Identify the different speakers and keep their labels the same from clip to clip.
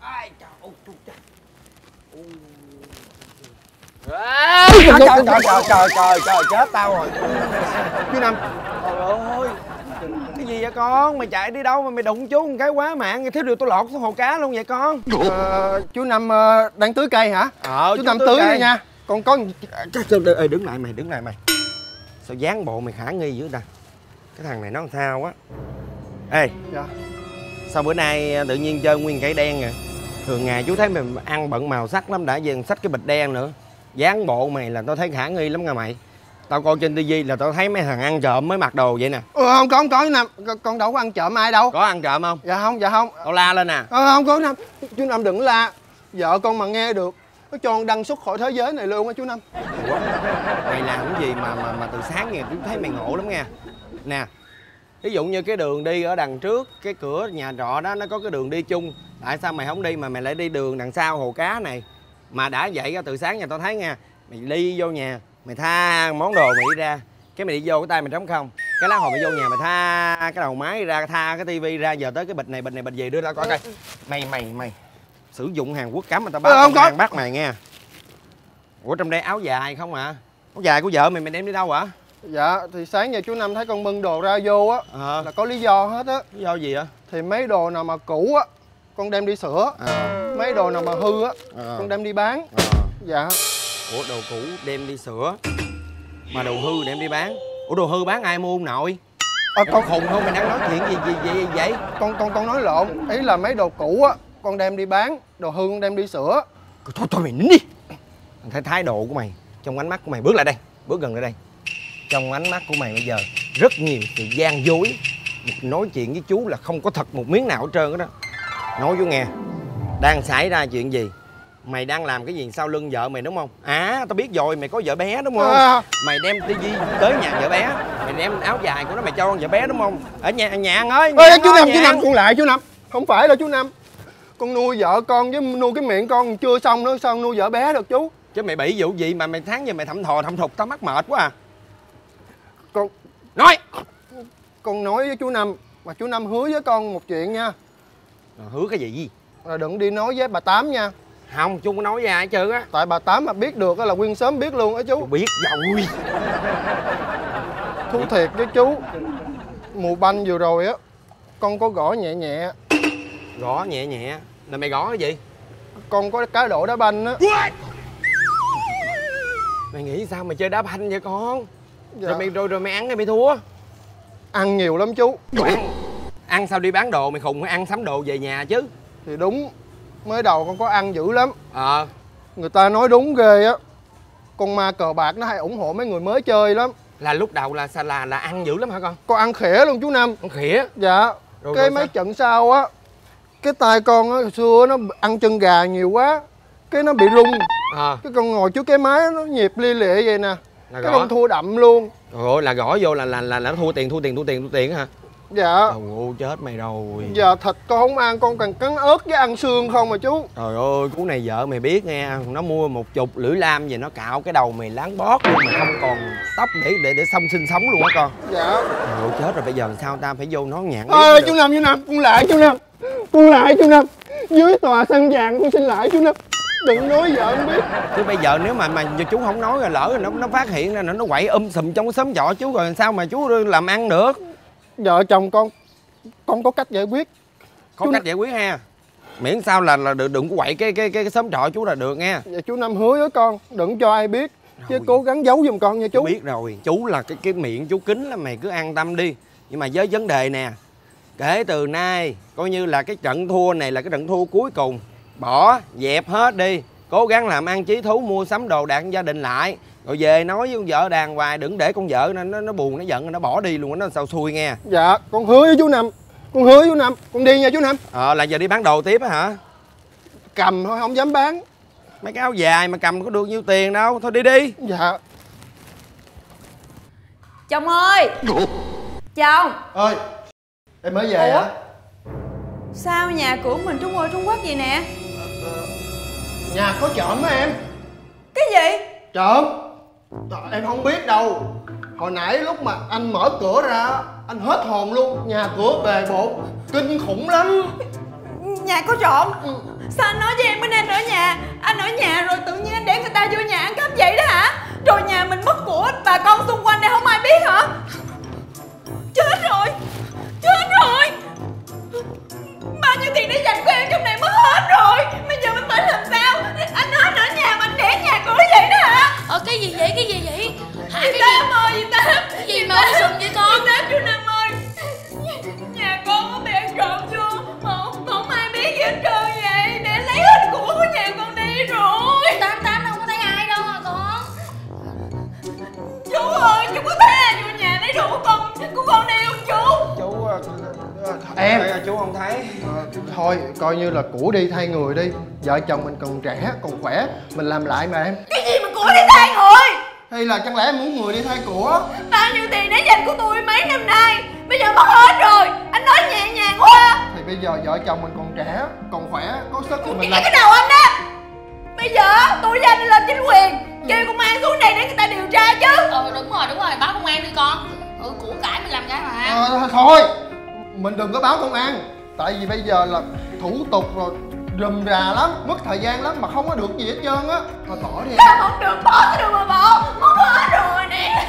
Speaker 1: ai trời ơi chú cha
Speaker 2: trời trời trời trời trời trời trời chết tao rồi. Chú năm.
Speaker 1: Trời ơi. Cái gì vậy con? Mày chạy đi đâu mà mày đụng chú một cái quá mạng thiếu điều tôi lọt xuống hồ cá luôn vậy con.
Speaker 2: Ờ, chú năm ờ, đang tưới cây hả?
Speaker 1: Ờ
Speaker 2: chú năm tưới đi nha. Con có
Speaker 1: Ê, đứng lại mày đứng lại mày. Sao dáng bộ mày khả nghi dữ ta? Cái thằng này nó làm sao á? Ê
Speaker 2: dạ.
Speaker 1: sao bữa nay tự nhiên chơi nguyên cây đen vậy thường ngày chú thấy mày ăn bận màu sắc lắm đã dần xách cái bịch đen nữa. Dáng bộ mày là tao thấy khả nghi lắm nha mày. Tao coi trên tivi là tao thấy mấy thằng ăn trộm mới mặc đồ vậy nè.
Speaker 2: Ờ, không có không có chú năm con, con đâu có ăn trộm ai đâu.
Speaker 1: Có ăn trộm không?
Speaker 2: Dạ không dạ không.
Speaker 1: Tao la lên nè.
Speaker 2: Ờ, không có năm chú năm đừng la. Vợ con mà nghe được nó cho con đăng xuất khỏi thế giới này luôn á chú năm
Speaker 1: Ủa, mày làm cái gì mà mà mà từ sáng nghe chú thấy mày ngộ lắm nha. Nè ví dụ như cái đường đi ở đằng trước cái cửa nhà trọ đó nó có cái đường đi chung tại sao mày không đi mà mày lại đi đường đằng sau hồ cá này? Mà đã vậy á, từ sáng nhà tao thấy nha mày đi vô nhà mày tha món đồ mày đi ra. Cái mày đi vô cái tay mày trống không? Cái lát hồi mày vô nhà mày tha cái đầu máy ra tha cái tivi ra giờ tới cái bịch này bịch này bịch gì đưa ra coi coi. Mày mày mày sử dụng hàng quốc cấm mà tao báo
Speaker 2: Ờ, không có.
Speaker 1: bắt mày nghe. Ủa trong đây áo dài không à áo dài của vợ mày mày đem đi đâu hả
Speaker 2: dạ thì sáng giờ chú năm thấy con bưng đồ ra vô á
Speaker 1: ờ.
Speaker 2: là có lý do hết á.
Speaker 1: Lý do gì vậy
Speaker 2: thì mấy đồ nào mà cũ á con đem đi sửa.
Speaker 1: Ờ
Speaker 2: mấy đồ nào mà hư á
Speaker 1: ờ
Speaker 2: con đem đi bán.
Speaker 1: Ờ
Speaker 2: dạ.
Speaker 1: Ủa đồ cũ đem đi sửa mà đồ hư đem đi bán. Ủa đồ hư bán ai mua ông nội?
Speaker 2: À,
Speaker 1: con khùng không mày đang nói chuyện gì gì gì vậy?
Speaker 2: Con con con nói lộn ý là mấy đồ cũ á con đem đi bán đồ hư con đem đi sửa.
Speaker 1: Thôi thôi mày nín đi. Thằng thấy thái độ của mày trong ánh mắt của mày bước lại đây bước gần lại đây. Trong ánh mắt của mày bây giờ rất nhiều sự gian dối. Nói chuyện với chú là không có thật một miếng nào hết trơn đó nói chú nghe. Đang xảy ra chuyện gì? Mày đang làm cái gì sau lưng vợ mày đúng không? À tao biết rồi mày có vợ bé đúng không?
Speaker 2: À.
Speaker 1: mày đem tivi tới nhà vợ bé. Mày đem áo dài của nó mày cho con vợ bé đúng không? Ở nhà nhà ăn ơi
Speaker 2: ê chú năm chú năm con lại chú năm. Không phải đâu chú năm. Con nuôi vợ con với nuôi cái miệng con chưa xong nữa sao nuôi vợ bé được chú?
Speaker 1: Chứ mày bị vụ gì mà mày tháng giờ mày thẩm thò thẩm thục tao mắc mệt quá à.
Speaker 2: Con
Speaker 1: nói!
Speaker 2: Con nói với chú năm mà chú năm hứa với con một chuyện nha
Speaker 1: Rồi, hứa cái gì
Speaker 2: là đừng đi nói với bà tám nha.
Speaker 1: Không chú có nói với ai hết trơn á.
Speaker 2: Tại bà tám mà biết được á là nguyên sớm biết luôn á
Speaker 1: chú.
Speaker 2: Chú
Speaker 1: biết rồi
Speaker 2: thú thiệt với chú. Mùa banh vừa rồi á con có gõ nhẹ nhẹ.
Speaker 1: Gõ nhẹ nhẹ. Là mày gõ cái gì?
Speaker 2: Con có cá độ đá banh á.
Speaker 1: Mày nghĩ sao mày chơi đá banh vậy con?
Speaker 2: Dạ.
Speaker 1: rồi mày rồi rồi mày ăn hay mày thua.
Speaker 2: Ăn nhiều lắm chú
Speaker 1: ăn ăn sao đi bán đồ mày khùng hay ăn sắm đồ về nhà chứ?
Speaker 2: Thì đúng mới đầu con có ăn dữ lắm.
Speaker 1: Ờ.
Speaker 2: Người ta nói đúng ghê á. Con ma cờ bạc nó hay ủng hộ mấy người mới chơi lắm.
Speaker 1: Là lúc đầu là là là ăn dữ lắm hả con?
Speaker 2: Con ăn khỉa luôn chú năm.
Speaker 1: Con khỉa?
Speaker 2: Dạ.
Speaker 1: Rồi-
Speaker 2: cái
Speaker 1: rồi
Speaker 2: mấy
Speaker 1: sao?
Speaker 2: trận sau á cái tay con á hồi xưa nó ăn chân gà nhiều quá cái nó bị rung.
Speaker 1: Ờ.
Speaker 2: Cái con ngồi trước cái máy nó nhịp lia lịa vậy nè.
Speaker 1: Là
Speaker 2: cái
Speaker 1: gõ.
Speaker 2: con thua đậm luôn.
Speaker 1: Ơi là gõ vô là là là, là nó thua tiền thua tiền thua tiền thua tiền hả
Speaker 2: dạ.
Speaker 1: Trời ơi chết mày rồi.
Speaker 2: Giờ thịt con không ăn con cần cắn ớt với ăn xương không mà chú.
Speaker 1: Trời ơi, cú này vợ mày biết nghe, nó mua một chục lưỡi lam về nó cạo cái đầu mày láng bót luôn mà không còn tóc để để để xong sinh sống luôn á con.
Speaker 2: dạ.
Speaker 1: Trời ơi, chết rồi bây giờ làm sao ta phải vô nó nhạn
Speaker 2: ơi chú năm chú năm con lại chú năm con lại chú năm dưới tòa săn vàng con xin lại chú năm đừng nói vợ em biết.
Speaker 1: Chứ bây giờ nếu mà mà chú không nói rồi lỡ rồi nó nó phát hiện ra nó nó quậy um sùm trong cái xóm trọ chú rồi làm sao mà chú làm ăn được.
Speaker 2: Vợ chồng con con có cách giải quyết
Speaker 1: Có
Speaker 2: Chú-
Speaker 1: cách giải quyết ha. Miễn sao là là đừng, đừng có quậy cái cái cái, cái xóm trọ chú là được nghe.
Speaker 2: Vậy chú Năm hứa với con đừng cho ai biết chứ
Speaker 1: Rồi.
Speaker 2: cố gắng giấu giùm con nha
Speaker 1: Chú
Speaker 2: chú
Speaker 1: biết rồi, chú là cái cái miệng chú kín là mày cứ an tâm đi. Nhưng mà với vấn đề nè, kể từ nay coi như là cái trận thua này là cái trận thua cuối cùng. Bỏ, dẹp hết đi. Cố gắng làm ăn chí thú mua sắm đồ đạc gia đình lại. Rồi về nói với con vợ đàng hoàng đừng để con vợ nó nó, nó buồn nó giận nó bỏ đi luôn nó sao xui nghe.
Speaker 2: dạ con hứa với chú Năm con hứa với chú Năm con đi nha chú Năm
Speaker 1: Ờ là giờ đi bán đồ tiếp á hả?
Speaker 2: cầm thôi không dám bán
Speaker 1: Mấy cái áo dài mà cầm có được nhiêu tiền đâu. Thôi đi đi.
Speaker 2: dạ
Speaker 3: Chồng ơi Chồng
Speaker 2: ơi em mới về
Speaker 3: Ủa?
Speaker 2: hả
Speaker 3: Sao nhà cửa mình Trung Quốc Trung Quốc gì nè
Speaker 2: nhà có trộm á em
Speaker 3: Cái gì
Speaker 2: trộm Trời, em không biết đâu. Hồi nãy lúc mà anh mở cửa ra anh hết hồn luôn. Nhà cửa bề bộn kinh khủng lắm.
Speaker 3: Nhà
Speaker 4: có trộm? Sao anh nói với em bên anh ở nhà? Anh ở nhà rồi tự nhiên anh để người ta vô nhà ăn cắp vậy đó hả? Rồi nhà mình mất của bà con xung quanh đây không ai biết hả? Chết rồi! Chết rồi! Bao nhiêu tiền để dành của em trong này mất hết rồi. Bây giờ mình phải làm sao? Anh nói ở nhà mà anh để nhà cửa vậy đó hả?
Speaker 5: Ờ cái gì vậy? Cái gì vậy? Hả cái gì?
Speaker 4: Tám ơi dì Tám.
Speaker 5: Cái gì mà ôm sùm vậy con?
Speaker 4: Tám chú Năm ơi? Nhà con có bị ăn trộm vô Mà không, không ai biết gì hết trơn vậy. Để lấy hết của của nhà con đi rồi.
Speaker 5: Tám tám
Speaker 2: thôi coi như là cũ đi thay người đi. Vợ chồng mình còn trẻ còn khỏe mình làm lại mà em.
Speaker 4: Cái gì mà của đi thay người?
Speaker 2: Hay là chẳng lẽ em muốn người đi thay của?
Speaker 4: Bao nhiêu tiền để dành của tôi mấy năm nay? Bây giờ mất hết rồi Anh nói nhẹ nhàng quá.
Speaker 2: Thì bây giờ vợ chồng mình còn trẻ còn khỏe có sức thì mình làm.
Speaker 4: cái đầu anh đó Bây giờ tôi với anh lên chính quyền Kêu công an xuống đây để người ta điều tra chứ.
Speaker 5: Ờ đúng rồi đúng rồi báo công an đi con. Ừ của cải mình làm cái mà.
Speaker 2: Ờ, thôi mình đừng có báo công an tại vì bây giờ là thủ tục rồi rườm rà lắm mất thời gian lắm mà không có được gì hết trơn á. Thôi bỏ đi. Em.
Speaker 4: Sao không được bỏ cái đường mà bỏ Mất hết rồi nè.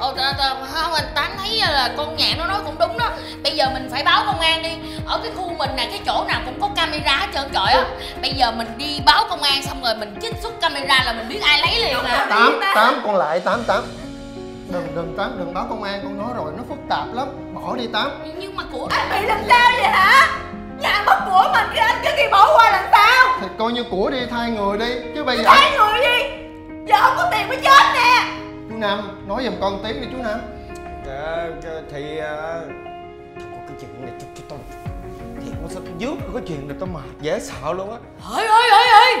Speaker 5: Ờ tờ, tờ, không anh Tám thấy là con nhạn nó nói cũng đúng đó. Bây giờ mình phải báo công an đi. Ở cái khu mình nè cái chỗ nào cũng có camera hết trơn trời á Bây giờ mình đi báo công an xong rồi mình trích xuất camera là mình biết ai lấy liền à.
Speaker 2: Tám tám con lại tám tám đừng đừng tám đừng báo công an con nói rồi nó phức tạp lắm. Bỏ đi tám.
Speaker 5: Nhưng mà của
Speaker 4: Anh bị làm sao vậy hả? Nhà mất của mình cái anh cứ kỳ bỏ qua làm sao?
Speaker 2: Thì coi như của đi thay người đi. Chứ bây giờ
Speaker 4: Thay người gì Giờ không có tiền mới chết nè.
Speaker 2: Chú năm nói giùm con tiếng đi chú
Speaker 1: Dạ, cái- thì ờ, có cái chuyện này tôi tôi tôi thì con sao tôi dước cái chuyện này tôi mệt dễ sợ luôn á.
Speaker 5: Ơi ơi ơi ơi.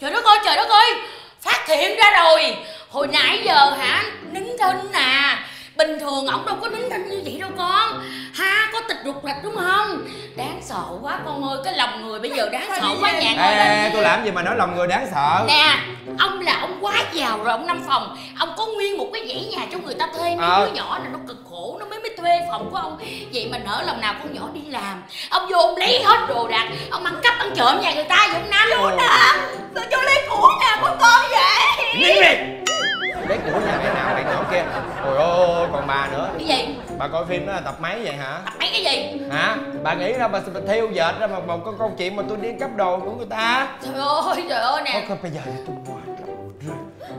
Speaker 5: Trời đất ơi trời đất ơi Phát hiện ra rồi. Hồi nãy giờ hả Nín thinh à. Bình thường ổng đâu có nín thinh như vậy đâu con. Ha có tịch rụt rịch đúng không? Đáng sợ quá con ơi Cái lòng người bây giờ đáng sợ quá nhạn ơi
Speaker 1: Ê, tôi làm gì mà nói lòng người đáng sợ?
Speaker 5: Nè Ông là ông quá giàu rồi ông năm phòng. Ông có nguyên một cái dãy nhà cho người ta thuê Mấy
Speaker 1: Ờ.
Speaker 5: đứa nhỏ này nó cực khổ Nó mới mới thuê phòng của ông. Vậy mà nỡ lòng nào con nhỏ đi làm Ông vô ông lấy hết đồ đạc Ông ăn cắp ăn trộm nhà người ta vậy ông Năm
Speaker 4: Chú Năm Sao chú lấy của nhà của con vậy?
Speaker 1: Nín đi Lấy của nhà cái nào này nhỏ kia? Ôi ôi còn bà nữa.
Speaker 5: Cái gì?
Speaker 1: Bà coi phim đó là tập mấy vậy hả?
Speaker 5: Tập mấy cái gì?
Speaker 1: Hả? Bà nghĩ ra bà, bà theo dệt ra một, một cái câu chuyện mà tôi đi cắp đồ của người ta.
Speaker 5: Trời ơi trời ơi nè.
Speaker 1: Thôi bây giờ thì tôi mệt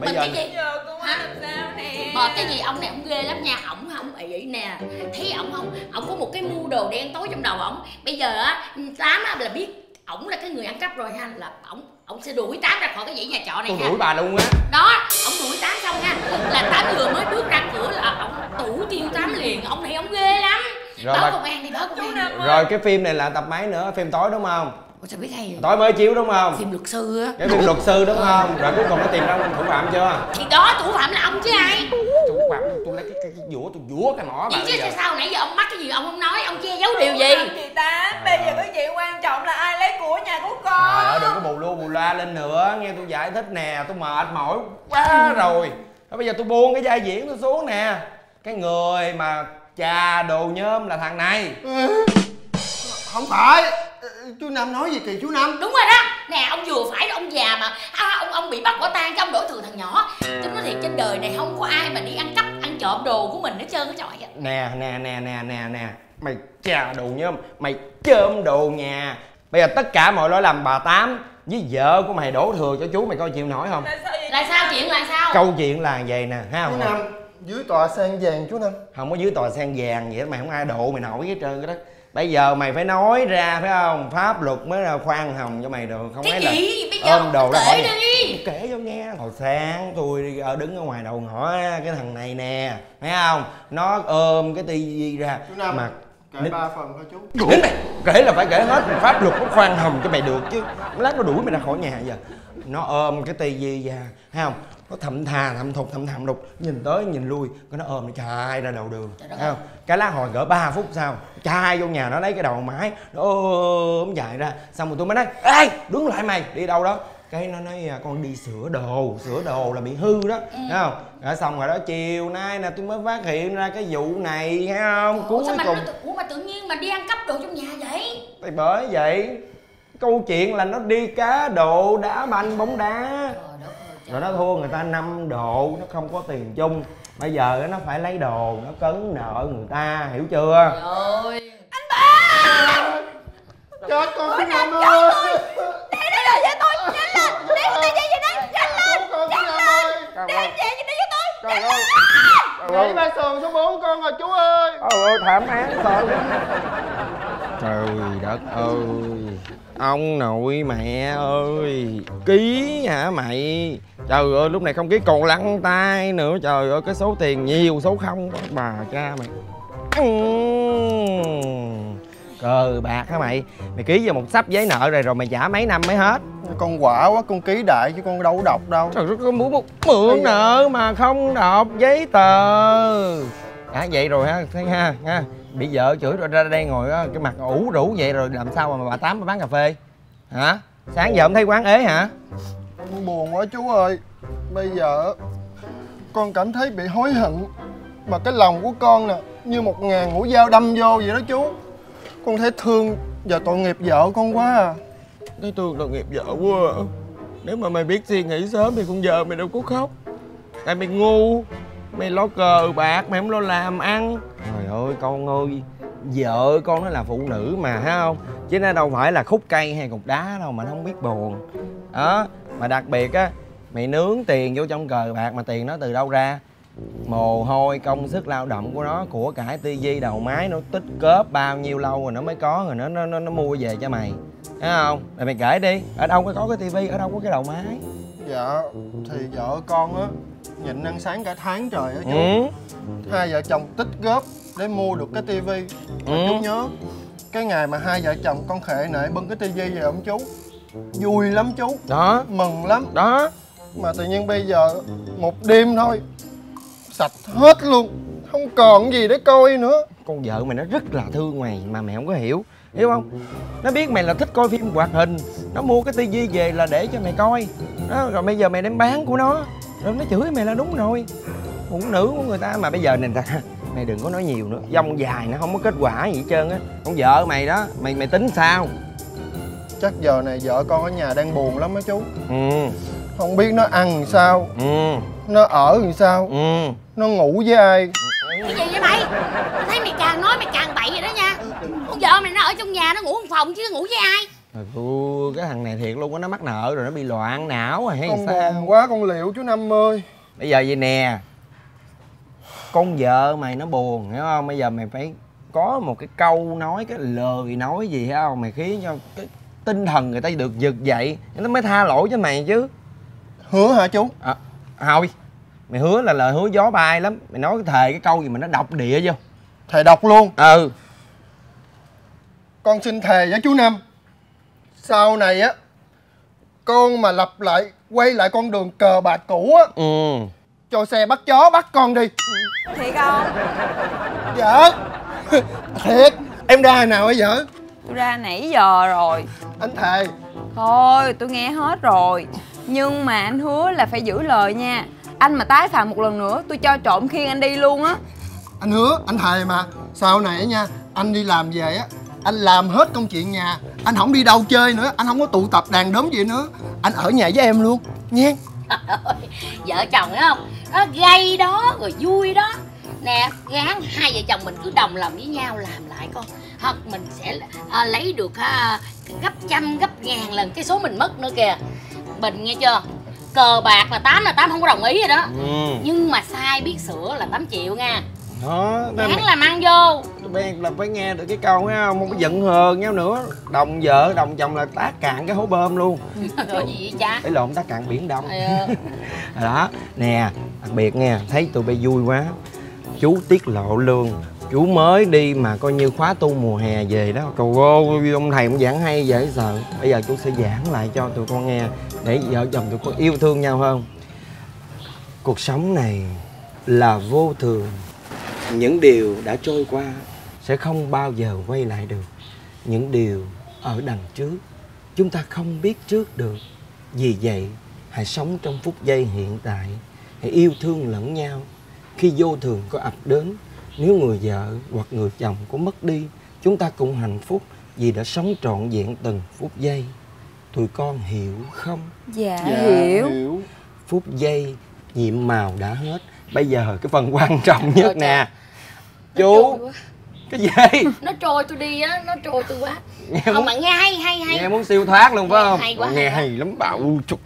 Speaker 1: Bây
Speaker 5: Mình
Speaker 1: giờ
Speaker 5: cái gì?
Speaker 4: Giờ con
Speaker 5: Hả?
Speaker 4: làm sao nè?
Speaker 5: Mệt cái gì? Ông này ông ghê lắm nha. Ổng không ị nè. Thấy ổng không? Ổng có một cái mưu đồ đen tối trong đầu ổng. Bây giờ á tám á là biết ổng là cái người ăn cắp rồi ha là ổng ổng sẽ đuổi tám ra khỏi cái dãy nhà trọ này
Speaker 1: tôi
Speaker 5: ha.
Speaker 1: đuổi bà luôn á.
Speaker 5: Đó ổng đuổi tám xong ha là tám vừa mới bước ra cửa là ổng tủ tiêu tám liền ông này ổng ghê lắm.
Speaker 1: Rồi
Speaker 5: báo
Speaker 1: bà-
Speaker 5: công an đi báo công an
Speaker 1: Rồi cái phim này là tập mấy nữa? Phim tối đúng không
Speaker 5: Ủa sao biết hay vậy?
Speaker 1: Tối mới chiếu đúng không?
Speaker 5: Phim luật sư á.
Speaker 1: Cái phim luật sư đúng không? Rồi cuối cùng nó tìm ra thủ phạm chưa?
Speaker 5: Thì đó thủ phạm là ông chứ ai?
Speaker 1: Thủ phạm tôi lấy cái, cái, cái dũa tôi dũa cái mỏ bà
Speaker 5: vậy chứ
Speaker 1: giờ.
Speaker 5: sao nãy giờ ông mắc cái gì ông không nói? Ông che giấu điều gì?
Speaker 4: gì ta? Bây giờ cái chuyện quan trọng là ai lấy của nhà của con?
Speaker 1: Trời ơi đừng có bù lu bù la lên nữa. Nghe tôi giải thích nè Tôi mệt mỏi quá rồi. Đó, Bây giờ tôi buông cái vai diễn tôi xuống nè. Cái người mà chà đồ nhôm là thằng này.
Speaker 2: Không phải chú năm nói gì kỳ chú năm?
Speaker 5: Đúng rồi đó. Nè ông vừa phải ông già mà. À, ông ông bị bắt quả tang cái ông đổi thừa thằng nhỏ. Tôi nói thiệt trên đời này không có ai mà đi ăn cắp ăn trộm đồ của mình hết trơn á trời ạ.
Speaker 1: Nè nè nè nè nè nè. Mày chà đồ nhôm Mày chôm đồ nhà. Bây giờ tất cả mọi lỗi lầm bà Tám Với vợ của mày đổ thừa cho chú mày coi chịu nổi không?
Speaker 4: Tại sao
Speaker 5: là sao chuyện là sao?
Speaker 1: Câu chuyện là vậy nè ha
Speaker 2: chú năm dưới tòa sen vàng chú năm.
Speaker 1: Không có dưới tòa sen vàng vậy đó, mày không ai độ mày nổi hết trơn cái đó bây giờ mày phải nói ra phải không? Pháp luật mới là khoan hồng cho mày được không
Speaker 5: cái
Speaker 1: ấy là
Speaker 5: gì? Bây giờ
Speaker 1: ôm đồ ra khỏi
Speaker 5: đi.
Speaker 1: kể cho nghe. Hồi sáng tôi ở đứng ở ngoài đầu ngõ cái thằng này nè thấy không? Nó ôm cái tivi ra mà
Speaker 2: kể ba phần thôi chú.
Speaker 1: Đến mày kể là phải kể hết pháp luật nó khoan hồng cho mày được chứ. Lát nó đuổi mày ra khỏi nhà giờ. Nó ôm cái tivi ra thấy không nó thầm thà thầm thục thầm thầm đục nhìn tới nhìn lui. Cái nó ôm nó chai ra đầu đường. Thấy không? Cái lá hồi gỡ 3 phút sau chai vô nhà nó lấy cái đầu máy nó ôm dài ra. Xong rồi tôi mới nói ê đứng lại mày đi đâu đó. Cái nó nói à, con đi sửa đồ sửa đồ là bị hư đó. Thấy không? Rồi xong rồi đó chiều nay nè tôi mới phát hiện ra cái vụ này thấy không? Cuối
Speaker 5: sao mà
Speaker 1: cùng
Speaker 5: tự- ủa mà tự nhiên mà đi ăn cắp đồ trong nhà vậy?
Speaker 1: Thì bởi vậy câu chuyện là nó đi cá độ đá banh bóng đá rồi nó thua người ta 5 độ nó không có tiền chung. Bây giờ nó phải lấy đồ nó cấn nợ người ta hiểu chưa?
Speaker 5: Trời ơi.
Speaker 2: Chết con Phương Năm ơi.
Speaker 3: Đem nó về cho tôi Nhanh lên. Đem ta về cho nó Nhanh lên.
Speaker 2: ơi.
Speaker 1: trời
Speaker 3: Đem về cho nó cho tôi.
Speaker 1: Trời ơi.
Speaker 2: Nhảy ba sườn số 4 con rồi chú ơi.
Speaker 1: Trời ơi thảm án sợ trời đất ơi. Ông nội mẹ ơi. Ký hả mày trời ơi lúc này không ký còn lăn tay nữa. Trời ơi cái số tiền nhiều số không. Bà cha mày. Cờ bạc hả mày? Mày ký vào một sắp giấy nợ rồi rồi mày trả mấy năm mới hết?
Speaker 2: Con quả quá con ký đại chứ con đâu có đọc đâu.
Speaker 1: Trời đất ơi muốn một mượn nợ mà không đọc giấy tờ. À vậy rồi ha thấy ha ha. Bị vợ chửi rồi ra đây ngồi cái mặt ủ rũ vậy rồi làm sao mà bà tám bán cà phê? Hả? Sáng giờ không thấy quán ế hả
Speaker 2: Con buồn quá chú ơi. Bây giờ con cảm thấy bị hối hận Mà cái lòng của con nè Như một ngàn mũi dao đâm vô vậy đó chú. Con thấy thương và tội nghiệp vợ con quá à.
Speaker 1: Thấy thương tội nghiệp vợ quá à. nếu mà mày biết suy nghĩ sớm thì con giờ mày đâu có khóc. Tại mày ngu mày lo cờ bạc mày không lo làm ăn. Trời ơi con ơi vợ con nó là phụ nữ mà thấy không? Chứ nó đâu phải là khúc cây hay cục đá đâu mà nó không biết buồn. Đó mà đặc biệt á mày nướng tiền vô trong cờ bạc mà tiền nó từ đâu ra? Mồ hôi công sức lao động của nó của cải tivi đầu máy nó tích cớp bao nhiêu lâu rồi nó mới có rồi nó nó nó, nó mua về cho mày. Thấy không? Rồi mày kể đi ở đâu có có cái tivi ở đâu có cái đầu máy?
Speaker 2: Dạ Thì vợ con á Nhịn ăn sáng cả tháng trời á chú.
Speaker 1: Ừ.
Speaker 2: Hai vợ chồng tích góp Để mua được cái tivi.
Speaker 1: Ừ.
Speaker 2: chú nhớ Cái ngày mà hai vợ chồng con khệ nệ bưng cái tivi về ông chú. Vui lắm chú
Speaker 1: đó.
Speaker 2: Mừng lắm.
Speaker 1: Đó.
Speaker 2: Mà tự nhiên bây giờ Một đêm thôi Sạch hết luôn. Không còn gì để coi nữa.
Speaker 1: Con vợ mày nó rất là thương mày mà mày không có hiểu. Hiểu không? Nó biết mày là thích coi phim hoạt hình. Nó mua cái tivi về là để cho mày coi. Đó rồi bây giờ mày đem bán của nó. Rồi nó chửi mày là đúng rồi. Phụ nữ của người ta mà bây giờ này ta mày đừng có nói nhiều nữa dông dài nó không có kết quả gì hết trơn á. Con vợ mày đó mày mày tính sao?
Speaker 2: Chắc giờ này vợ con ở nhà đang buồn lắm á chú.
Speaker 1: Ừ.
Speaker 2: Không biết nó ăn sao
Speaker 1: ừ.
Speaker 2: Nó ở làm sao
Speaker 1: ừ.
Speaker 2: Nó ngủ với ai.
Speaker 5: Cái gì vậy mày? Tao thấy mày càng nói mày càng bậy vậy đó nha. Con vợ mày nó ở trong nhà nó ngủ một phòng chứ nó ngủ với ai?
Speaker 1: Trời ơi, cái thằng này thiệt luôn á nó mắc nợ rồi nó bị loạn não rồi hay
Speaker 2: Con
Speaker 1: sao?
Speaker 2: buồn quá con liệu chú Năm ơi.
Speaker 1: Bây giờ vậy nè con vợ mày nó buồn hiểu không? Bây giờ mày phải có một cái câu nói cái lời nói gì hiểu không? Mày khiến cho cái tinh thần người ta được giật dậy nó mới tha lỗi cho mày chứ.
Speaker 2: Hứa hả chú?
Speaker 1: À, thôi mày hứa là lời hứa gió bay lắm. Mày nói thề cái câu gì mà nó độc địa vô.
Speaker 2: Thầy đọc luôn?
Speaker 1: Ừ.
Speaker 2: Con xin thề với chú Năm Sau này á Con mà lặp lại Quay lại con đường cờ bạc cũ á
Speaker 1: ừ
Speaker 2: Cho xe bắt chó bắt con đi.
Speaker 3: Thiệt không?
Speaker 2: Dạ. Thiệt. Em ra hồi nào hả vợ
Speaker 3: Tôi ra nãy giờ rồi.
Speaker 2: Anh thề.
Speaker 3: Thôi tôi nghe hết rồi. Nhưng mà anh hứa là phải giữ lời nha. Anh mà tái phạm một lần nữa Tôi cho trộm khiên anh đi luôn á.
Speaker 2: Anh hứa Anh thề mà. Sau này nha Anh đi làm về á Anh làm hết công chuyện nhà. Anh không đi đâu chơi nữa Anh không có tụ tập đàn đốm gì nữa. Anh ở nhà với em luôn Nha
Speaker 5: Vợ chồng thấy không? Nó gây đó rồi vui đó. Nè gán hai vợ chồng mình cứ đồng lòng với nhau làm lại con Hoặc mình sẽ à, lấy được à, gấp trăm gấp ngàn lần cái số mình mất nữa kìa. Bình nghe chưa? Cờ bạc là tám là tám không có đồng ý rồi đó.
Speaker 1: Ừ.
Speaker 5: Nhưng mà sai biết sửa là 8 triệu nha
Speaker 1: đó mày
Speaker 5: làm ăn vô.
Speaker 1: Ben là phải nghe được cái câu thấy không không có giận hờn nhau nữa. Đồng vợ đồng chồng là tác cạn cái hố bơm luôn.
Speaker 5: Rồi gì vậy cha?
Speaker 1: Cái lộn tác cạn biển đông. Đó nè đặc biệt nghe thấy tụi bay vui quá. Chú tiết lộ luôn chú mới đi mà coi như khóa tu mùa hè về đó. Cầu ô ông thầy cũng giảng hay dễ sợ. Bây giờ chú sẽ giảng lại cho tụi con nghe để vợ chồng tụi con yêu thương nhau hơn. Cuộc sống này là vô thường những điều đã trôi qua sẽ không bao giờ quay lại được. Những điều ở đằng trước chúng ta không biết trước được. Vì vậy hãy sống trong phút giây hiện tại. Hãy yêu thương lẫn nhau. Khi vô thường có ập đến nếu người vợ hoặc người chồng có mất đi chúng ta cùng hạnh phúc Vì đã sống trọn vẹn từng phút giây. Tụi con hiểu không?
Speaker 3: Dạ,
Speaker 2: hiểu.
Speaker 1: Phút giây nhiệm màu đã hết. Bây giờ cái phần quan trọng nhất
Speaker 5: Trời
Speaker 1: nè.
Speaker 5: Nó
Speaker 1: Chú. Cái gì?
Speaker 5: nó trôi tôi đi á nó trôi tôi quá.
Speaker 1: Nghe
Speaker 5: không
Speaker 1: muốn,
Speaker 5: mà nghe hay hay hay.
Speaker 1: Nghe muốn siêu thoát luôn phải không?
Speaker 5: hay quá,
Speaker 1: nghe
Speaker 5: hay
Speaker 1: hay lắm bà u chục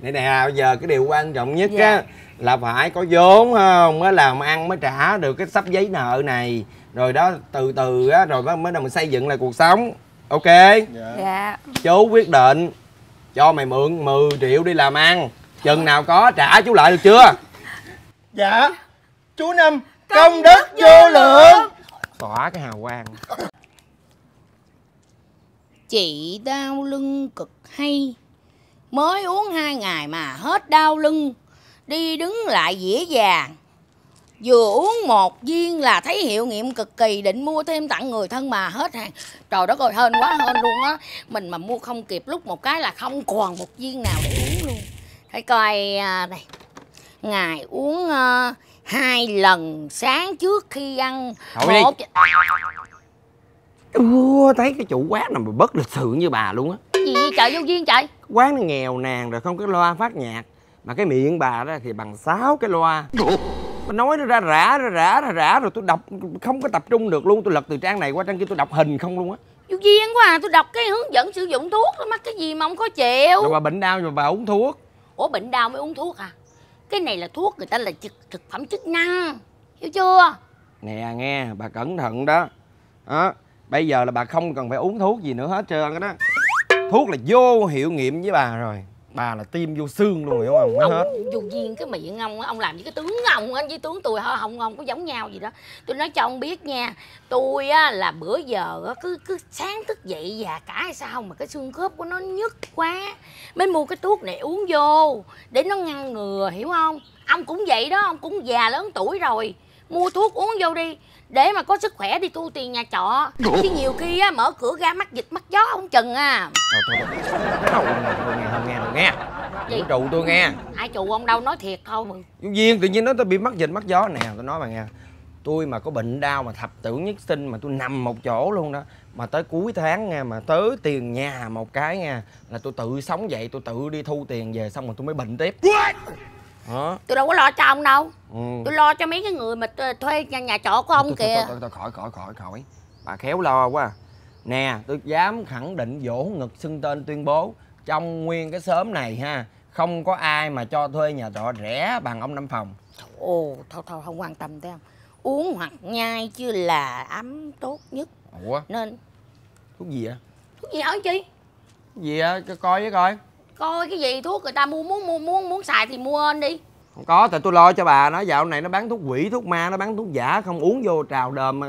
Speaker 1: Này nè bây giờ cái điều quan trọng nhất
Speaker 3: Dạ.
Speaker 1: á Là phải có vốn không? Mới làm ăn mới trả được cái sắp giấy nợ này. Rồi đó từ từ á Rồi mới mới đầu mình xây dựng lại cuộc sống. Ok?
Speaker 2: Dạ.
Speaker 3: Dạ.
Speaker 1: Chú quyết định cho mày mượn 10 triệu đi làm ăn. Chừng nào có trả chú lại được chưa?
Speaker 2: Dạ. Chú năm công đức vô lượng.
Speaker 1: tỏa cái hào quang.
Speaker 5: Chị đau lưng cực hay. Mới uống hai ngày mà hết đau lưng. Đi đứng lại dễ dàng. Vừa uống một viên là thấy hiệu nghiệm cực kỳ định mua thêm tặng người thân mà hết hàng. Trời đất ơi hên quá hên luôn á. Mình mà mua không kịp lúc một cái là không còn một viên nào để uống luôn. Phải coi à, đây ngày uống à, hai lần sáng trước khi ăn
Speaker 1: Thôi đi.
Speaker 5: một
Speaker 1: ưa thấy cái chủ quán nào mà bất lịch sự như bà luôn á.
Speaker 5: Gì vậy trời vô duyên trời?
Speaker 1: Quán nó nghèo nàn rồi không có loa phát nhạc. Mà cái miệng bà đó thì bằng sáu cái loa. Mà nói nó ra rã ra rã ra rã rồi tôi đọc không có tập trung được luôn. Tôi lật từ trang này qua trang kia tôi đọc hình không luôn á.
Speaker 5: Vô duyên quá à tôi đọc cái hướng dẫn sử dụng thuốc đó mắc cái gì mà không có chịu.
Speaker 1: Rồi bà bệnh đau rồi bà uống thuốc.
Speaker 5: Ủa bệnh đau mới uống thuốc à cái này là thuốc người ta là thực, thực phẩm chức năng hiểu chưa?
Speaker 1: Nè nghe bà cẩn thận đó. Đó bây giờ là bà không cần phải uống thuốc gì nữa hết trơn đó. Thuốc là vô hiệu nghiệm với bà rồi bà là tiêm vô xương luôn hiểu không
Speaker 5: ông
Speaker 1: hết.
Speaker 5: vô duyên cái miệng ông á, ông làm với cái tướng ông á với tướng tôi hả không không có giống nhau gì đó. Tôi nói cho ông biết nha tôi á là bữa giờ á cứ cứ sáng thức dậy già cả hay sao mà cái xương khớp của nó nhức quá. Mới mua cái thuốc này uống vô để nó ngăn ngừa hiểu không? Ông cũng vậy đó ông cũng già lớn tuổi rồi mua thuốc uống vô đi để mà có sức khỏe đi thu tiền nhà trọ. Chứ nhiều khi á mở cửa ra mắc dịch mắc gió không chừng à.
Speaker 1: Thôi thôi thôi. Thôi nghe không nghe. Không nghe đừng trụ tôi nghe.
Speaker 5: Ai chù ông đâu nói thiệt thôi. Mà
Speaker 1: Vô duyên tự nhiên nói tôi bị mắc dịch mắc gió nè tôi nói bà nghe. Tôi mà có bệnh đau mà thập tử nhất sinh mà tôi nằm một chỗ luôn đó mà tới cuối tháng nha mà tới tiền nhà một cái nha là tôi tự sống dậy tôi tự đi thu tiền về xong rồi tôi mới bệnh tiếp đó
Speaker 5: tôi đâu có lo cho ông đâu.
Speaker 1: Ừ.
Speaker 5: tôi lo cho mấy cái người mà thuê nhà, nhà trọ của ông kìa.
Speaker 1: thôi, thôi, thôi, khỏi khỏi khỏi khỏi. Bà khéo lo quá. À. nè tôi dám khẳng định vỗ ngực xưng tên tuyên bố. Trong nguyên cái xóm này ha không có ai mà cho thuê nhà trọ rẻ bằng ông năm phòng.
Speaker 5: Ồ thôi thôi không quan tâm tới ông. Uống hoặc nhai chứ là ấm tốt nhất.
Speaker 1: Ủa?
Speaker 5: Nên
Speaker 1: thuốc gì vậy?
Speaker 5: Thuốc gì hỏi chi?
Speaker 1: Thuốc gì á cho coi với coi
Speaker 5: coi cái gì, thuốc người ta mua, muốn mua, muốn muốn xài thì mua lên đi
Speaker 1: không có tại tôi lo cho bà nó. Dạo này nó bán thuốc quỷ thuốc ma nó bán thuốc giả không uống vô trào đờm mà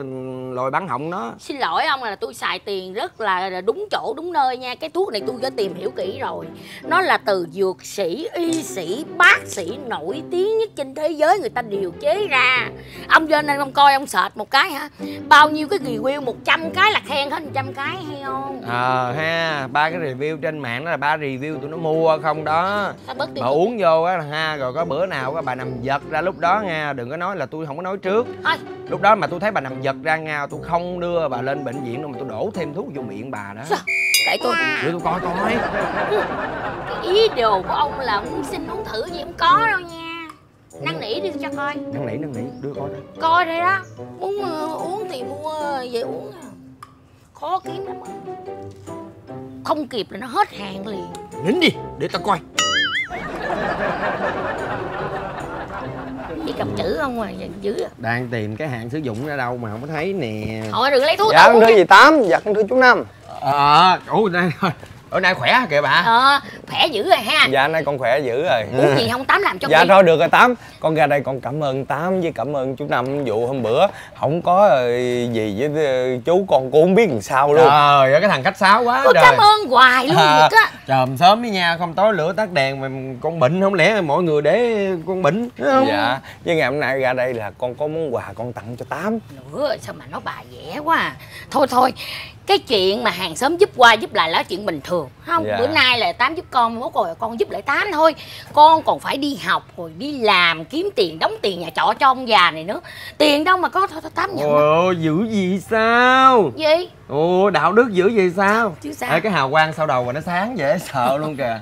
Speaker 1: lòi bán họng nó.
Speaker 5: Xin lỗi ông là tôi xài tiền rất là đúng chỗ đúng nơi nha. Cái thuốc này tôi đã tìm hiểu kỹ rồi. Nó là từ dược sĩ y sĩ bác sĩ nổi tiếng nhất trên thế giới người ta điều chế ra. Ông lên đây ông coi ông sệt một cái hả? Bao nhiêu cái review? 100 cái là khen hết 100 cái hay không?
Speaker 1: Ờ ha ba cái review trên mạng đó là ba review tụi nó mua không đó. Bà uống vô á ha rồi có bữa nào á bà nằm giật ra lúc đó nha đừng có nói là tôi không có nói trước.
Speaker 5: Thôi
Speaker 1: lúc đó mà tôi thấy bà nằm giật ra nha tôi không đưa bà lên bệnh viện đâu mà tôi đổ thêm thuốc vô miệng bà đó.
Speaker 5: Sao? kệ tôi.
Speaker 1: Để tôi coi coi.
Speaker 5: Cái ý đồ của ông là muốn xin uống thử gì không có đâu nha. Năn nỉ đi cho coi.
Speaker 1: Năn nỉ năn nỉ đưa coi coi
Speaker 5: coi đây đó muốn ờ, uống thì mua về uống à. khó kiếm lắm không kịp là nó hết hàng liền.
Speaker 1: Nín đi để tao coi
Speaker 5: chỉ cầm chữ không mà dữ à.
Speaker 1: đang tìm cái hạn sử dụng ra đâu mà không có thấy nè
Speaker 5: thôi đừng lấy thuốc
Speaker 2: dạ con
Speaker 5: đi.
Speaker 2: gì tám dạ con thưa chú năm
Speaker 1: ờ ủa đây bữa nay khỏe hả kìa bà?
Speaker 5: Ờ khỏe dữ rồi ha.
Speaker 2: Dạ nay con khỏe dữ rồi.
Speaker 5: Uống gì không tám làm cho
Speaker 2: dạ thôi được rồi tám. Con ra đây con cảm ơn tám với cảm ơn chú năm vụ hôm bữa. Không có ờ, gì với ờ, chú con cũng không biết làm sao luôn.
Speaker 1: Trời ơi cái thằng khách sáo quá trời.
Speaker 5: cảm ơn hoài luôn
Speaker 1: À,
Speaker 5: á.
Speaker 1: chòm sớm với nha không tối lửa tắt đèn mà con bệnh không lẽ mọi người để con bệnh không?
Speaker 2: Dạ với ngày hôm nay ra đây là con có món quà con tặng cho tám.
Speaker 5: Nữa sao mà nó bà dẻ quá à. thôi thôi cái chuyện mà hàng xóm giúp qua giúp lại là chuyện bình thường. Không
Speaker 6: Dạ.
Speaker 5: bữa nay là tám giúp con mốt rồi con giúp lại tám thôi. Con còn phải đi học rồi đi làm kiếm tiền đóng tiền nhà trọ cho ông già này nữa. Tiền đâu mà có thôi tám nhận
Speaker 1: ồ dữ gì sao?
Speaker 5: Gì?
Speaker 1: Ồ đạo đức dữ gì sao?
Speaker 5: Chứ sao?
Speaker 1: Ê, cái hào quang sau đầu mà nó sáng dễ sợ luôn kìa.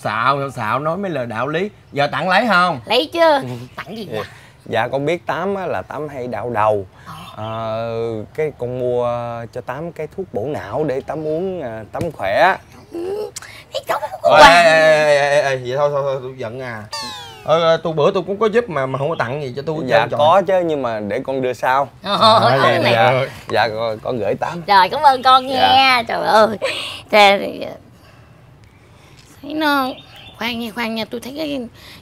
Speaker 1: Xạo xạo nói mấy lời đạo lý. Giờ tặng lấy không?
Speaker 5: Lấy chưa tặng gì vậy
Speaker 6: dạ con biết tám á, là tám hay đau đầu. Ờ, cái con mua cho tám cái thuốc bổ não để tám uống à, tám khỏe.
Speaker 5: Cháu có
Speaker 1: Ê, ê, ê, ê, ê, vậy thôi thôi thôi tôi giận à. Ờ, ờ, tôi bữa tôi cũng có giúp mà mà không có tặng gì cho tôi
Speaker 6: dạ
Speaker 1: trời.
Speaker 6: có chứ nhưng mà để con đưa sau.
Speaker 1: À, vậy
Speaker 5: này.
Speaker 1: dạ.
Speaker 6: dạ con, con gửi tám.
Speaker 5: Trời cảm ơn con nha. Trời ơi. Thì Thấy nó Khoan nha khoan nha tôi thấy cái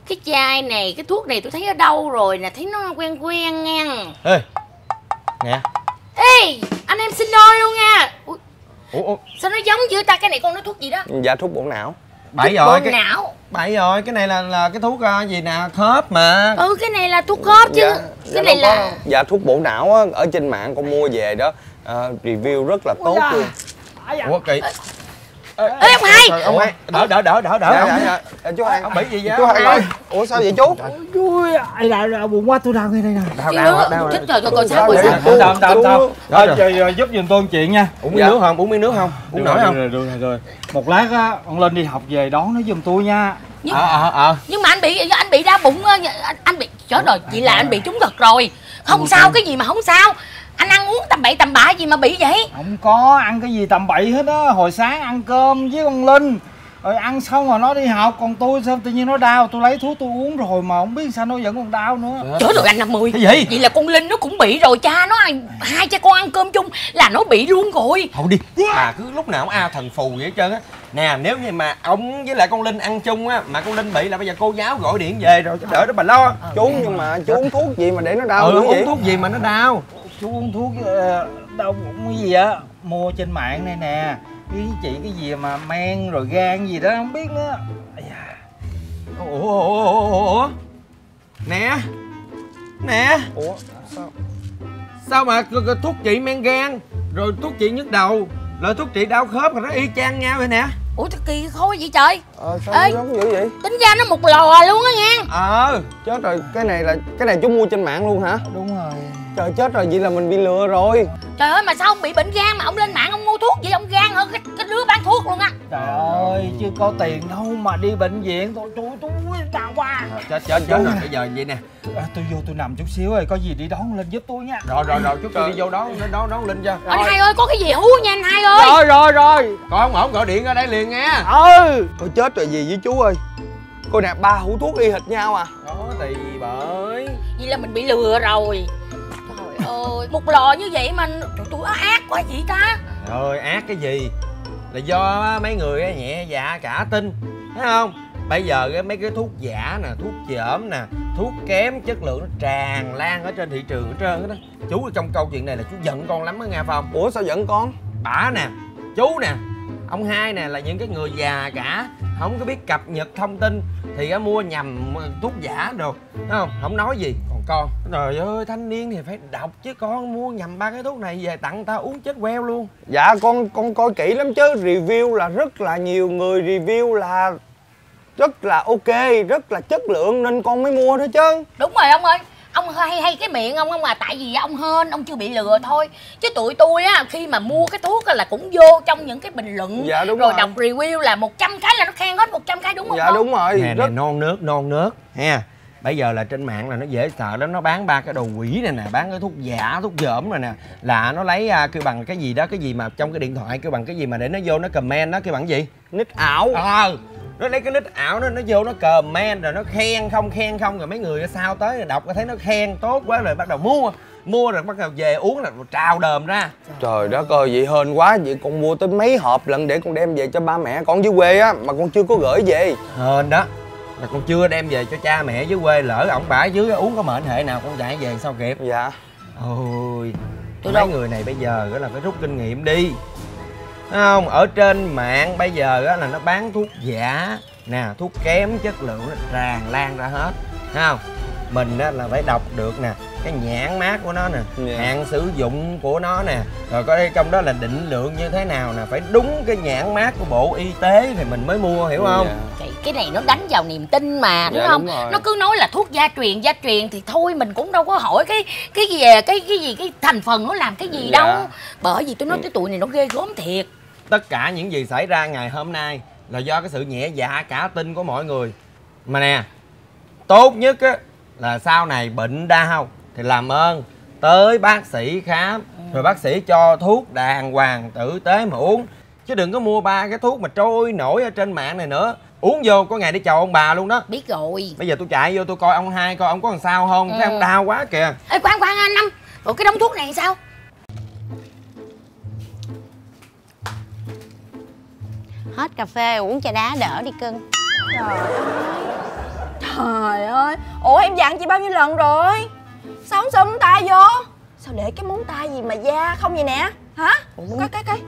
Speaker 5: cái chai này cái thuốc này tôi thấy ở đâu rồi nè thấy nó quen quen nha.
Speaker 1: Ê nè.
Speaker 5: Ê anh em xin đôi luôn nha. Ui,
Speaker 1: ủa, ủa.
Speaker 5: Sao nó giống giữa ta? Cái này con nói thuốc gì đó?
Speaker 6: Dạ thuốc bổ não.
Speaker 5: Thuốc
Speaker 1: rồi
Speaker 5: bổ
Speaker 1: cái
Speaker 5: não.
Speaker 1: bậy rồi cái này là là cái thuốc à, gì nè khớp mà.
Speaker 5: Ừ cái này là thuốc khớp chứ.
Speaker 6: Dạ,
Speaker 5: cái
Speaker 6: dạ
Speaker 5: này
Speaker 6: có
Speaker 5: là
Speaker 6: đâu. dạ thuốc bổ não á ở trên mạng con mua về đó. Ờ, review rất là tốt luôn.
Speaker 1: Ủa kỳ
Speaker 5: ê ông hai.
Speaker 2: ông hai.
Speaker 1: Đỡ đỡ đỡ đỡ đỡ.
Speaker 6: Dạ, dạ, dạ. Chú hai.
Speaker 1: Ông bị gì vậy?
Speaker 2: Chú hai ơi ủa sao vậy chú?
Speaker 7: Ui, ai là, là buồn quá tôi đau ngay đây nè.
Speaker 1: Đau đau đau.
Speaker 5: chết rồi rồi còn sao
Speaker 6: Đau
Speaker 5: rồi sao
Speaker 7: tạm tạm
Speaker 1: Rồi,
Speaker 7: giúp giùm tôi một chuyện nha.
Speaker 1: Uống miếng
Speaker 6: Dạ.
Speaker 1: nước không? Uống miếng nước không? Uống nổi không?
Speaker 7: Rồi, rồi. Một lát á, ông lên đi học về đón nó giùm tôi nha.
Speaker 5: Nhưng,
Speaker 1: ờ ờ ờ
Speaker 5: nhưng mà anh bị anh bị đau bụng ờ, anh, anh bị chết rồi vậy là anh bị trúng thật rồi. Không sao? cái gì mà không sao anh ăn uống tầm bậy tầm bạ gì mà bị vậy?
Speaker 7: Không có ăn cái gì tầm bậy hết á. Hồi sáng ăn cơm với con Linh. Rồi ăn xong rồi nó đi học. Còn tôi sao tự nhiên nó đau? Tôi lấy thuốc tôi uống rồi mà không biết sao nó vẫn còn đau nữa.
Speaker 5: Trời rồi anh năm mươi
Speaker 1: Cái gì?
Speaker 5: Vậy là con Linh nó cũng bị rồi. Cha nó ai- Hai cha con ăn cơm chung là nó bị luôn rồi.
Speaker 1: Thôi đi. Bà cứ lúc nào cũng ao thần phù vậy hết trơn á. Nè nếu như mà ông với lại con linh ăn chung á mà con linh bị là bây giờ cô giáo gọi điện về rồi đỡ đó bà lo.
Speaker 6: Chú nhưng mà chú uống thuốc gì mà để nó đau
Speaker 1: ừ uống thuốc gì mà nó đau
Speaker 7: Chú uống thuốc ờ, đau bụng cái gì á Mua trên mạng này nè. Cái chị cái gì mà men rồi gan gì đó không biết nữa.
Speaker 1: Ủa ủa ủa ủa nè nè.
Speaker 6: Ủa sao?
Speaker 1: Sao mà thuốc trị men gan rồi thuốc trị nhức đầu rồi thuốc trị đau khớp rồi nó y chang nhau vậy nè.
Speaker 5: Ủa thật kỳ khôi vậy trời.
Speaker 6: Ờ, sao
Speaker 5: Ê.
Speaker 6: giống dữ vậy?
Speaker 5: Tính ra nó một lò luôn á nha.
Speaker 1: Ờ.
Speaker 6: Chết rồi cái này là cái này chú mua trên mạng luôn hả?
Speaker 7: Đúng rồi
Speaker 6: trời chết rồi vậy là mình bị lừa rồi.
Speaker 5: Trời ơi mà sao ông bị bệnh gan mà ông lên mạng ông mua thuốc vậy? Ông gan hơn cái, cái đứa bán thuốc luôn á.
Speaker 7: Trời ơi, chưa có tiền đâu mà đi bệnh viện. Tôi, tôi, tôi, đau quá
Speaker 1: chết chết chết rồi. Bây giờ vậy nè.
Speaker 7: À, Tôi vô tôi nằm chút xíu rồi, có gì đi đón lên giúp tôi nha.
Speaker 1: Rồi rồi rồi chút tôi đi vô đó đó đó linh cho.
Speaker 5: Anh hai ơi có cái gì hú nha anh hai ơi.
Speaker 7: Rồi, rồi, rồi.
Speaker 1: Còn không ổn gọi điện ra đây liền nghe
Speaker 7: Ừ.
Speaker 6: Thôi chết rồi gì với chú ơi? Cô nè ba hũ thuốc y hệt nhau à?
Speaker 1: Đó thì bởi
Speaker 5: Vậy là mình bị lừa rồi ơi Một lò như vậy mà Trời tôi ác quá vậy ta.
Speaker 1: Trời ác cái gì? Là do mấy người á, nhẹ dạ cả tin Thấy không? Bây giờ cái mấy cái thuốc giả nè Thuốc chởm nè Thuốc kém chất lượng nó tràn lan ở trên thị trường hết trơn hết đó. Chú trong câu chuyện này là chú giận con lắm á nghe Phong
Speaker 6: ủa sao giận con?
Speaker 1: Bả nè Chú nè Ông hai nè là những cái người già cả Không có biết cập nhật thông tin Thì á, mua nhầm thuốc giả đồ Thấy không? Không nói gì Còn. Con Trời ơi thanh niên thì phải đọc chứ con mua nhầm ba cái thuốc này về tặng người ta uống chết queo luôn.
Speaker 6: Dạ con con coi kỹ lắm chứ review là rất là nhiều người review là rất là ok rất là chất lượng nên con mới mua đó chứ.
Speaker 5: Đúng rồi ông ơi Ông hay hay cái miệng ông ông à Tại vì ông hên ông chưa bị lừa thôi. Chứ tụi tôi á Khi mà mua cái thuốc á là cũng vô trong những cái bình luận
Speaker 6: Dạ, đúng
Speaker 5: Rồi
Speaker 6: rồi.
Speaker 5: đọc review là 100 cái là nó khen hết 100 cái đúng không
Speaker 6: dạ đúng rồi.
Speaker 1: Nè,
Speaker 6: rất
Speaker 1: nè non nước non nước. Ha bây giờ là trên mạng là nó dễ sợ lắm nó bán ba cái đồ quỷ này nè bán cái thuốc giả thuốc dởm rồi nè là nó lấy à, kêu bằng cái gì đó cái gì mà trong cái điện thoại kêu bằng cái gì mà để nó vô nó comment nó kêu bằng gì?
Speaker 6: Nick ảo.
Speaker 1: Ờ. Nó lấy cái nick ảo nó nó vô nó comment rồi nó khen không khen không rồi mấy người sao tới rồi đọc thấy nó khen tốt quá rồi bắt đầu mua mua rồi bắt đầu về uống là trào đờm ra.
Speaker 6: Trời đất ơi vậy hên quá vậy con mua tới mấy hộp lận để con đem về cho ba mẹ con dưới quê á mà con chưa có gửi về.
Speaker 1: Hên đó là con chưa đem về cho cha mẹ dưới quê lỡ ổng bả dưới uống có mệnh hệ nào con chạy về sao kịp?
Speaker 6: Dạ.
Speaker 1: Ôi
Speaker 5: Tôi
Speaker 1: Mấy
Speaker 5: đâu-
Speaker 1: người này bây giờ á là phải rút kinh nghiệm đi. Thấy không? Ở trên mạng bây giờ á là nó bán thuốc giả Nè, thuốc kém chất lượng nó tràn lan ra hết. Thấy không? mình á là phải đọc được nè cái nhãn mát của nó nè
Speaker 6: Dạ.
Speaker 1: hạn sử dụng của nó nè rồi có trong đó là định lượng như thế nào nè phải đúng cái nhãn mát của bộ y tế thì mình mới mua hiểu không
Speaker 6: Dạ.
Speaker 5: Chị, cái này nó đánh vào niềm tin mà đúng
Speaker 6: Dạ,
Speaker 5: không
Speaker 6: đúng rồi.
Speaker 5: nó cứ nói là thuốc gia truyền gia truyền thì thôi mình cũng đâu có hỏi cái cái gì cái cái gì cái thành phần nó làm cái gì
Speaker 6: Dạ.
Speaker 5: đâu bởi vì tôi nói cái tụi này nó ghê gớm thiệt
Speaker 1: tất cả những gì xảy ra ngày hôm nay là do cái sự nhẹ dạ cả tin của mọi người mà nè tốt nhất á là sau này bệnh đau thì làm ơn tới bác sĩ khám rồi bác sĩ cho thuốc đàng hoàng tử tế mà uống. Chứ đừng có mua ba cái thuốc mà trôi nổi ở trên mạng này nữa. Uống vô có ngày đi chầu ông bà luôn đó.
Speaker 5: Biết rồi.
Speaker 1: Bây giờ tôi chạy vô tôi coi ông hai coi ông có làm sao không? Thấy ông đau quá kìa.
Speaker 5: Ê khoan khoan anh Năm. Rồi cái đống thuốc này sao?
Speaker 8: Hết cà phê uống trà đá đỡ đi cưng.
Speaker 3: Trời ơi. Ủa em dặn chị bao nhiêu lần rồi Sao không sơ móng tay vô? Sao để cái móng tay gì mà da không vậy nè? Hả? Coi coi coi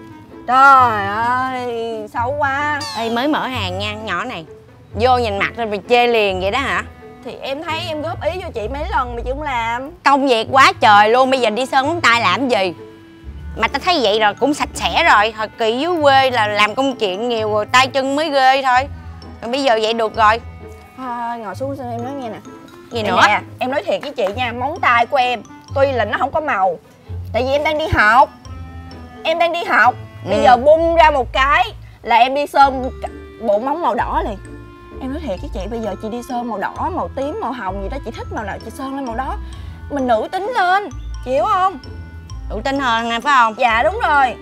Speaker 3: Trời ơi Xấu quá.
Speaker 8: Ê mới mở hàng nha nhỏ này. Vô nhìn mặt rồi bị chê liền vậy đó hả?
Speaker 3: Thì em thấy em góp ý cho chị mấy lần mà chị không làm.
Speaker 8: Công việc quá trời luôn Bây giờ đi sơn móng tay làm gì? Mà ta thấy vậy rồi cũng sạch sẽ rồi. Hồi kỳ dưới quê là làm công chuyện nhiều rồi Tay chân mới ghê thôi. Rồi bây giờ vậy được rồi.
Speaker 3: Thôi ngồi xuống xem em nói nghe nè
Speaker 8: Gì nữa.
Speaker 3: nè, em nói thiệt với chị nha Móng tay của em Tuy là nó không có màu Tại vì em đang đi học. Em đang đi học. Bây
Speaker 8: Ừ.
Speaker 3: giờ bung ra một cái Là em đi sơn bộ móng màu đỏ liền. Em nói thiệt với chị Bây giờ chị đi sơn màu đỏ, màu tím, màu hồng gì đó Chị thích màu nào chị sơn lên màu đó. Mình nữ tính lên Chị hiểu không?
Speaker 8: Đủ tin hơn nè phải không?
Speaker 3: Dạ đúng rồi.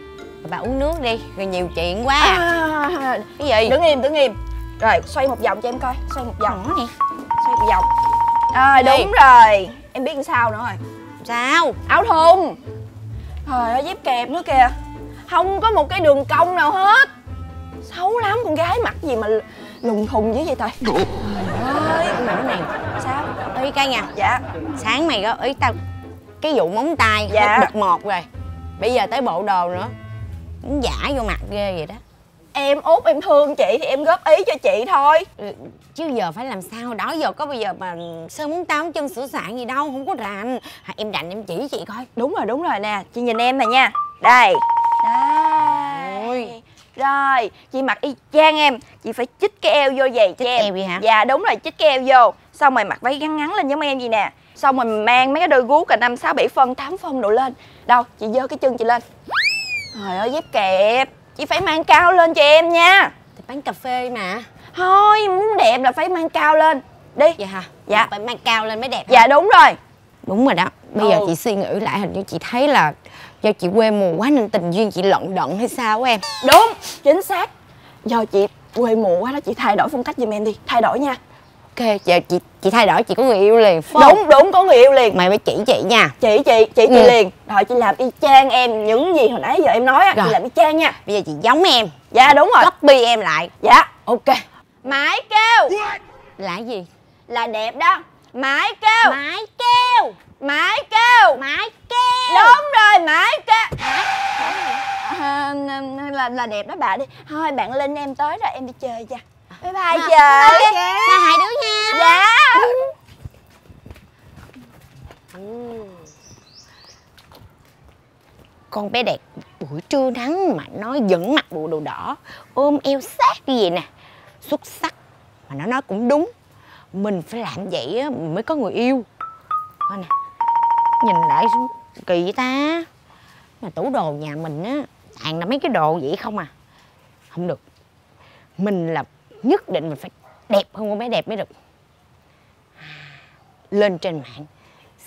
Speaker 8: Bà uống nước đi Rồi nhiều chuyện quá
Speaker 3: à,
Speaker 8: Cái gì?
Speaker 3: Đứng im, đứng im. Rồi xoay một vòng cho em coi Xoay một vòng.
Speaker 8: Nè
Speaker 3: Xoay một vòng
Speaker 8: Đi.
Speaker 3: đúng rồi. Em biết sao nữa rồi.
Speaker 8: Sao?
Speaker 3: Áo thun. Trời ơi dép kẹp nữa kìa. Không có một cái đường cong nào hết. Xấu lắm con gái mặc gì mà lùng thùng dữ vậy trời. Trời ơi
Speaker 8: Mà cái này
Speaker 3: sao?
Speaker 8: Ý cái nha.
Speaker 3: Dạ.
Speaker 8: Sáng mày có ý tao Cái vụ móng tay
Speaker 3: Dạ.
Speaker 8: hết một rồi. Bây giờ tới bộ đồ nữa. Muốn giả vô mặt ghê vậy đó
Speaker 3: em út em thương chị thì em góp ý cho chị thôi.
Speaker 8: Ừ, Chứ giờ phải làm sao? Đó giờ có bây giờ mà sơn tay móng chân sửa soạn gì đâu Không có rành. Em rành em chỉ chị coi.
Speaker 3: Đúng rồi đúng rồi nè chị nhìn em này nha. Đây. Đây.
Speaker 8: Ôi.
Speaker 3: rồi chị mặc y chang em chị phải chích cái eo vô giày cho em.
Speaker 8: eo vậy hả?
Speaker 3: dạ đúng rồi chích cái eo vô. Xong rồi mặc váy ngắn ngắn lên giống em gì nè. Xong rồi mang mấy cái đôi guốc cả năm sáu bảy phân tám phân độ lên. Đâu chị giơ cái chân chị lên. Trời ơi dép kẹp chị phải mang cao lên cho em nha.
Speaker 8: Thì bán cà phê mà.
Speaker 3: Thôi muốn đẹp là phải mang cao lên. Đi.
Speaker 8: Dạ hả?
Speaker 3: Dạ.
Speaker 8: Phải mang cao lên mới đẹp hả?
Speaker 3: dạ đúng rồi.
Speaker 8: Đúng rồi đó. Bây giờ
Speaker 3: Ừ.
Speaker 8: chị suy nghĩ lại hình như chị thấy là Do chị quê mùa quá nên tình duyên chị lận đận hay sao em?
Speaker 3: Đúng chính xác. Do chị quê mùa quá đó chị thay đổi phong cách giùm em đi. Thay đổi nha
Speaker 8: Ok giờ chị chị thay đổi chị có người yêu liền. Không?
Speaker 3: đúng đúng có người yêu liền.
Speaker 8: Mày phải chỉ chị nha.
Speaker 3: Chị chị chị chị
Speaker 8: Ừ.
Speaker 3: liền. Rồi chị làm y chang em những gì hồi nãy giờ em nói á chị làm y chang nha.
Speaker 8: Bây giờ chị giống em.
Speaker 3: Dạ đúng rồi.
Speaker 8: Copy em lại.
Speaker 3: Dạ.
Speaker 8: Ok.
Speaker 3: Mãi kêu.
Speaker 8: Là gì?
Speaker 3: là đẹp đó. Mãi kêu.
Speaker 8: Mái kêu.
Speaker 3: Mãi kêu.
Speaker 8: Mái kêu.
Speaker 3: Đúng rồi mãi kêu. À, là là đẹp đó bà đi. Thôi bạn linh em tới rồi em đi chơi nha bye bye chị.
Speaker 8: Ba hai đứa nha.
Speaker 3: Dạ.
Speaker 8: Con bé đẹp buổi trưa nắng mà nó vẫn mặc bộ đồ đỏ Ôm eo sát như vậy nè. Xuất sắc Mà nó nói cũng đúng. Mình phải làm vậy á mới có người yêu. Coi nè Nhìn lại kỳ vậy ta. Mà tủ đồ nhà mình á Toàn là mấy cái đồ vậy không à. Không được. Mình là nhất định mình phải đẹp hơn con bé đẹp mới được. Lên trên mạng